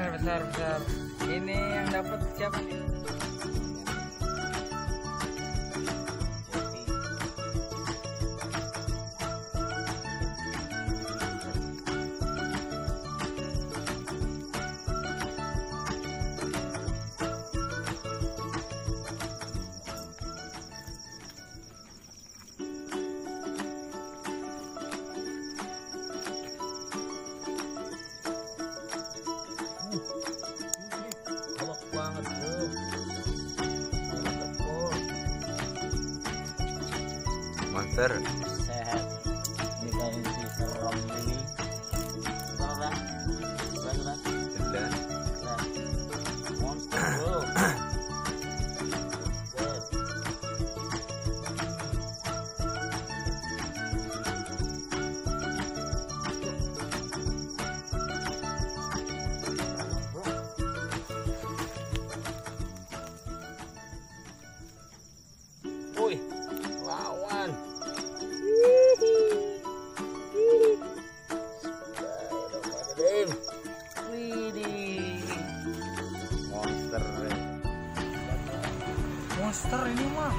besar besar besar. Ini yang dapat siapa nih? monster. Sehat. Di монстр анима.